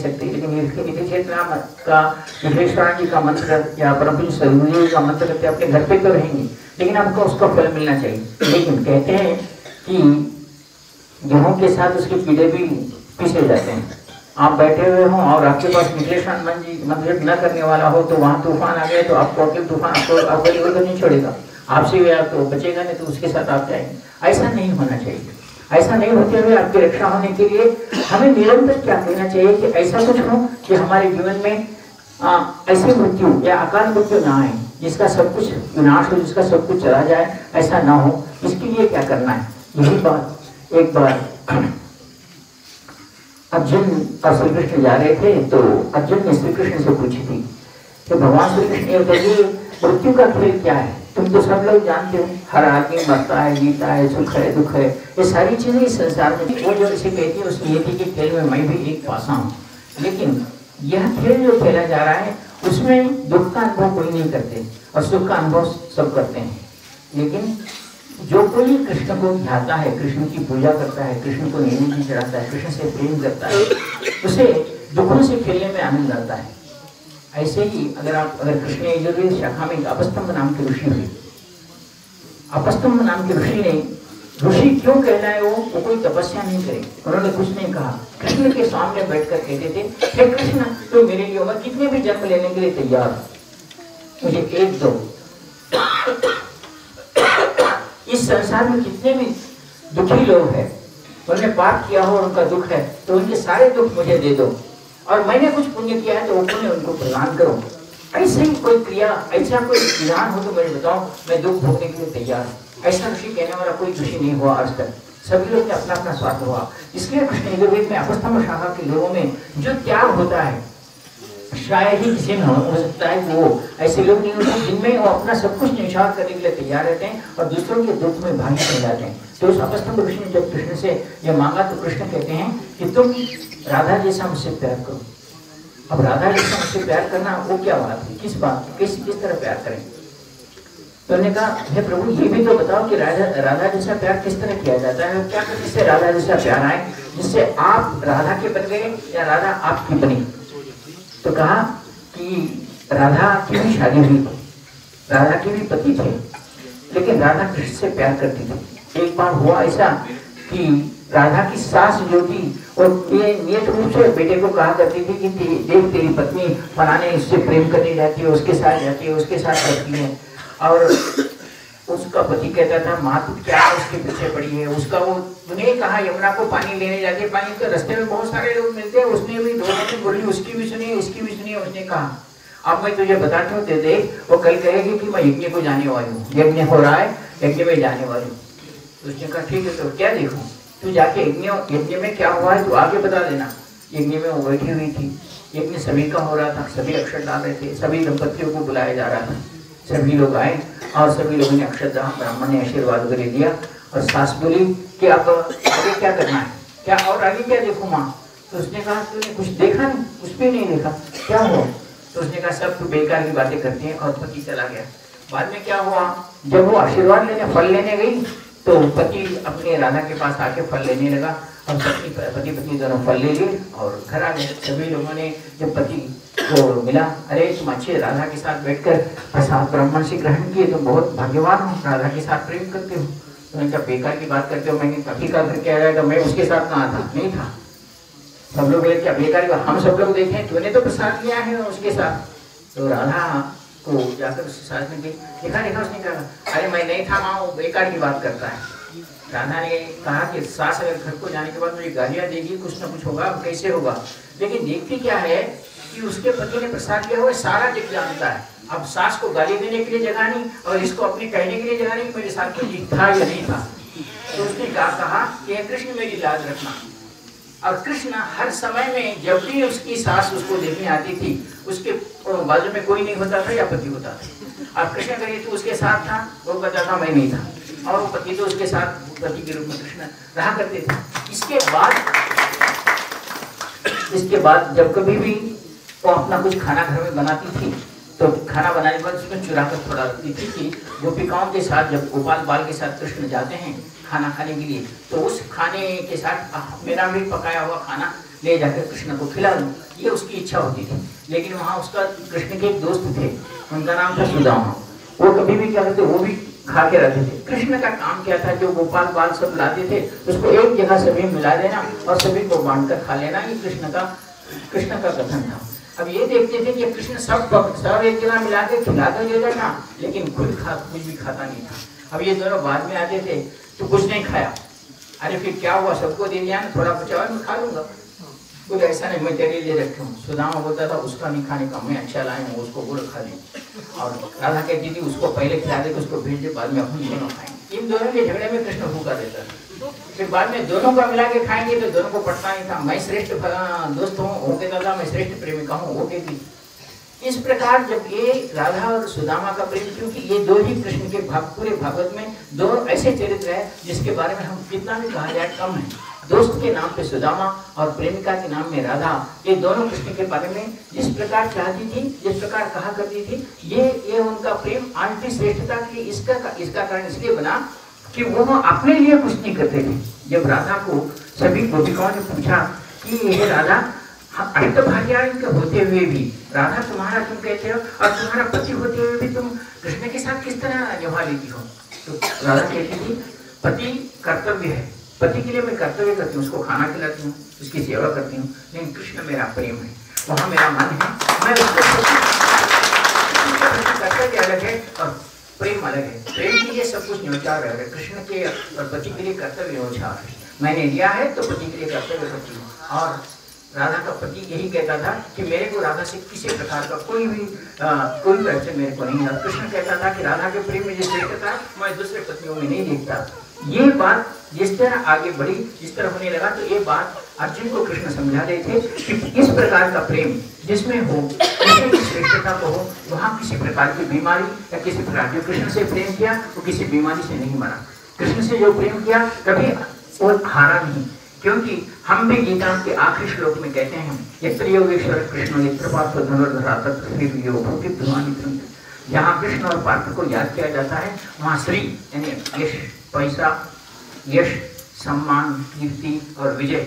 सकते लेकिन निधि चेतना का विश्वेश्वरा जी का मंत्र या परम सदगुरु का मंत्र करके अपने घर पे तो रहेंगे, लेकिन आपको उसका फल मिलना चाहिए। लेकिन कहते हैं कि गेहूँ के साथ उसके कीड़े भी पीसे जाते हैं। आप बैठे हुए हो और आपके पास निकलेशन मंदिर न करने वाला हो तो वहाँ तूफ़ान आ गए तो आपको अकेले तूफ़ान, आपको आपका जीवन तो नहीं छोड़ेगा। आपसे भी आप तो बचेगा नहीं तो उसके साथ आप जाएँगे। ऐसा नहीं होना चाहिए। ऐसा नहीं होते हुए आपकी रक्षा होने के लिए हमें निरंतर क्या कहना चाहिए कि ऐसा कुछ हो कि हमारे जीवन में आ, ऐसी मृत्यु या अकाल मृत्यु ना आए जिसका सब कुछ विनाश हो जिसका सब कुछ चला जाए ऐसा ना हो। इसके लिए क्या करना है? यही बात एक बार अर्जुन और श्री कृष्ण जा रहे थे तो अर्जुन ने श्री कृष्ण से पूछी थी कि भगवान श्री कृष्ण ये बताइए मृत्यु का खेल क्या है? तुम तो सब लोग जानते हो। हर आदमी मरता है, जीता है, सुख है, दुख है। ये सारी चीज़ें इस संसार में वो जो इसे कहती है उस थी कि खेल में मैं भी एक पासा हूँ। लेकिन यह खेल जो खेला जा रहा है, उसमें दुख का अनुभव कोई नहीं करते और सुख का अनुभव सब करते हैं। लेकिन जो कोई कृष्ण को ध्याता है, कृष्ण की पूजा करता है, कृष्ण को नैवेद्य चढ़ाता है, कृष्ण से प्रेम करता है, उसे दुखों से खेलने में आनंद आता है। ऐसे ही अगर आप, अगर कृष्ण यजुर्वेद शाखा में अपस्तंभ नाम के ऋषि हुए अपस्तंभ नाम के ऋषि ने, ऋषि क्यों कहलाए वो? वो कोई तपस्या नहीं करे। उन्होंने कुछ नहीं कहा। कृष्ण के सामने बैठकर कहते थे, हे कृष्ण तो मेरे लिए मैं कितने भी जन्म लेने के लिए तैयार मुझे एक दो। इस संसार में कितने भी दुखी लोग हैं। उन्होंने पाप किया हो, उनका दुख है तो उनके सारे दुख मुझे दे दो। और मैंने कुछ पुण्य किया है तो वो पुण्य उनको प्रदान करो। ऐसे ही कोई क्रिया, ऐसा कोई विधान हो तो मुझे बताओ, मैं दुख भोगने के लिए तैयार हूँ। ऐसा ऋषि कहने वाला कोई ऋषि नहीं हुआ आज तक। सभी लोग ने अपना अपना स्वार्थ हुआ। इसलिए कृष्ण यजुर्वेद में अवस्था शाखा के लोगों में जो त्याग होता है शायद ही में हो सकता है वो ऐसे लोग नहीं होते जिनमें वो अपना सब कुछ निशार करने के लिए तैयार रहते हैं और दूसरों के दुख में भागी बन जाते हैं। तो उस अपस्तंभ ऋषि ने जब कृष्ण से यह मांगा तो कृष्ण कहते हैं कि तुम राधा जैसा मुझसे प्यार करो। अब राधा जैसा मुझसे प्यार करना वो क्या बात है? किस बात किस किस तरह प्यार करें? तो उन्होंने कहा, हे प्रभु, ये भी तो बताओ कि राधा राधा जैसा प्यार किस तरह किया जाता है क्या जिससे राधा जैसा प्यार आए, जिससे आप राधा के बन गए या राधा आपकी बनी? तो कहा कि राधा की भी शादी हुई। राधा के भी पति थे। लेकिन राधा कृष्ण से प्यार करती थी। एक बार हुआ ऐसा कि राधा की सास जो थी और ये नियत रूप से बेटे को कहा करती थी कि देख तेरी पत्नी फलाने इससे प्रेम करने जाती है, उसके साथ जाती है, उसके साथ करती है। और उसका पति कहता था, माँ, तू क्या उसके पीछे पड़ी है। उसका वो उन्हें कहा यमुना को पानी लेने है पानी तो रास्ते में बहुत सारे लोग मिलते हैं, उसने भी दिन बोली, उसकी भी सुनी, उसकी भी सुनी, उसने कहा, अब मैं तुझे बताती हूँ दे वो कल कहेगी कि मैं यज्ञ को जाने वाली हूँ। यज्ञ हो रहा है, यज्ञ में जाने वाली हूँ। तो उसने कहा, ठीक है तो क्या देखूँ? तू जाके यज्ञ यज्ञ में क्या हुआ है, तू आगे बता देना। यज्ञ में वो बैठी हुई थी। यज्ञ सभी का हो रहा था, सभी अक्षर डाल रहे थे, सभी दंपतियों को बुलाया जा रहा था। सभी लोग आए और सभी लोगों ने अक्षर ब्राह्मण ने आशीर्वाद कर दिया और सास बोली कि अब आगे क्या करना है? क्या और आगे क्या देखो माँ? तो उसने कहा तूने कुछ देखा नहीं, कुछ भी नहीं देखा। क्या हुआ? तो उसने कहा, सब तू बेकार की बातें करती है और पति चला गया। बाद में क्या हुआ? जब वो आशीर्वाद लेने, फल लेने गई तो पति अपने राधा के पास आके फल लेने लगा और पति पत्नी दोनों फल ले लिए और घर आ गए। सभी लोगों ने जब पति को मिला। अरे, तुम अच्छे राधा के साथ बैठकर प्रसाद ब्राह्मण से ग्रहण किए तुम बहुत भाग्यवान हो। राधा के साथ प्रेम करते हो। तो कहा बेकार की बात करते हो, मैंने कभी का घर क्या जाएगा मैं उसके साथ कहा था? नहीं था। सब लोग क्या बेकार हम सब लोग देखें तूने तो प्रसाद लिया है उसके साथ। तो राधा को जाकर उसके साथ में देखा देखा उसने, कहा, अरे, मैं नहीं था माँ बेकार की बात करता है। राधा ने कहा कि, सास अगर घर को जाने के बाद मुझे गालियाँ देगी, कुछ ना कुछ होगा, कैसे होगा? लेकिन देखती क्या है कि उसके पति ने प्रसाद किया हुआ सारा जग जानता है। अब सास को गाली देने के लिए जगह नहीं, और इसको अपने कहने के लिए जगह नहीं, मेरे साथ कोई था या नहीं था। तो उसने कहा कहा कि कृष्ण, मेरी लाज रखना। और कृष्ण हर समय में जब भी उसकी सास उसको देखने आती थी, उसके बाजू में कोई नहीं होता था या पति होता था। अब कृष्ण कहिए तो उसके साथ था, वो कहता था, मैं नहीं था। और वो पति तो उसके साथ, पति के रूप में कृष्ण रहा करते थे। इसके बाद इसके बाद जब कभी भी वो अपना कुछ खाना घर में बनाती थी तो खाना बनाने के बाद उसमें चुरा कर थोड़ा रखती थी। कि गोपिकाओं के साथ, जब गोपाल बाल के साथ कृष्ण जाते हैं खाना खाने के लिए तो उस खाने के साथ मेरा भी पकाया हुआ खाना ले जाकर कृष्ण को खिला दूँ। ये उसकी इच्छा होती थी। लेकिन वहाँ उसका कृष्ण के एक दोस्त थे, उनका नाम था सुदामा। वो कभी भी क्या करते, वो भी खा के रहते थे। कृष्ण का काम क्या था, जो गोपाल बाल सब लाते थे, उसको एक जगह सभी मिला देना और सभी को बांट कर खा लेना। ये कृष्ण का कृष्ण का कथन था। अब ये देखते थे कि कृष्ण सब सब एक जगह मिला के खिला तो देता था, लेकिन खुद खा, कुछ भी खाता नहीं था। अब ये दोनों बाद में आते थे तो कुछ नहीं खाया। अरे फिर क्या हुआ? सबको दे दिया थोड़ा कुछ और मैं खा लूँगा। कुछ ऐसा नहीं, मैं तेरे लिए रखे हूँ। सुदामा बोलता था, उसका नहीं खाने का, मैं अच्छा लाए हूँ, उसको बोल खा दे और राधा कहती थी, उसको पहले खिला दे उसको भेज दे, बाद में अपन दोनों खाएँगे। इन दोनों के झगड़े में कृष्ण भूखा देता था। फिर बाद में दोनों को मिला के खाएँगे तो दोनों को पटना नहीं था। मैं श्रेष्ठ दोस्त हूँ कहता था मैं श्रेष्ठ प्रेमिका हूँ वो कहती इस प्रकार जब ये राधा और सुदामा का प्रेम, क्योंकि ये दो ही कृष्ण के भाग पूरे भागवत में दो ऐसे चरित्र है, जिसके बारे में हम कितना भी कहा जाए, कम है। दोस्त के नाम पे सुदामा और प्रेमिका के नाम में राधा, ये दोनों कृष्ण के बारे में जिस प्रकार चाहती थी जिस प्रकार कहा करती थी। ये ये उनका प्रेम भी श्रेष्ठता की इसका इसका कारण इसलिए बना कि वो अपने लिए कुछ नहीं करते थे। जब राधा को सभी गोपिकाओं ने पूछा कि ये राधा अष्टभार्या इनके होते हुए भी, राधा तुम्हारा तुम कहते हो? और तुम्हारा पति होते हुए भी तुम कृष्ण के साथ किस तरह निभा लेती हो? तो राधा कहती थी, पति कर्तव्य है। पति के लिए मैं कर्तव्य करती हूँ, उसको खाना खिलाती हूँ, उसकी सेवा करती हूँ। लेकिन कृष्ण मेरा प्रेम है। वहाँ मेरा मन है। मैं कर्तव्य अलग है और प्रेम अलग है। प्रेम के लिए सब कुछ न्योचार है। कृष्ण के और पति के लिए कर्तव्य है। मैंने लिया है तो पति के लिए कर्तव्य करती हूँ। और राधा का पति यही कहता था कि मेरे को राधा से किसी प्रकार का कोई भी आ, कोई परिचय मेरे को नहीं है कृष्ण कहता था कि राधा के प्रेम में जिस देखता मैं दूसरे पत्नियों में नहीं देखता। ये बात जिस तरह आगे बढ़ी जिस तरह होने लगा तो ये बात अर्जुन को कृष्ण समझा रहे थे कि इस प्रकार का प्रेम जिसमें हो जिसमें श्रेष्ठता को वहाँ किसी प्रकार की बीमारी या किसी प्रकार जो कृष्ण से प्रेम किया वो किसी बीमारी से नहीं मरा कृष्ण से जो प्रेम किया कभी वो हारा नहीं क्योंकि हम भी गीता के आखिरी श्लोक में कहते हैं यत्र योगेश्वर कृष्ण यत्र जहाँ कृष्ण और पार्थ को याद किया जाता है वहाँ श्री यानी यश पैसा यश, सम्मान, कीर्ति और विजय।